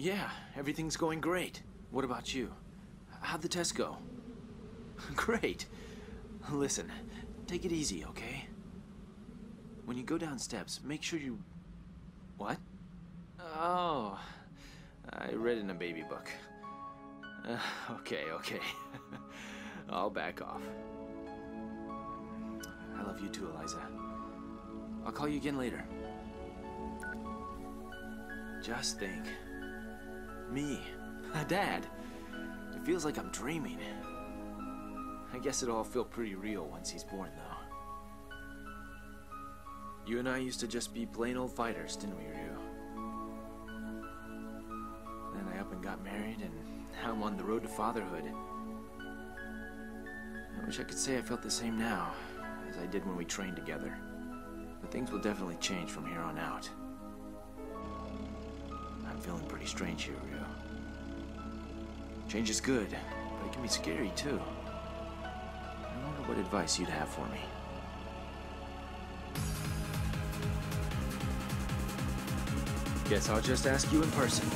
Yeah, everything's going great. What about you? How'd the test go? Great. Listen, take it easy, okay? When you go down steps, make sure you... What? Oh, I read in a baby book. Uh, okay, okay. I'll back off. I love you too, Eliza. I'll call you again later. Just think. Me, dad. It feels like I'm dreaming. I guess it'll all feel pretty real once he's born, though. You and I used to just be plain old fighters, didn't we, Ryu? Then I up and got married, and now I'm on the road to fatherhood. I wish I could say I felt the same now as I did when we trained together. But things will definitely change from here on out. Feeling pretty strange here, Ryu. Change is good, but it can be scary too. I wonder what advice you'd have for me. Guess I'll just ask you in person.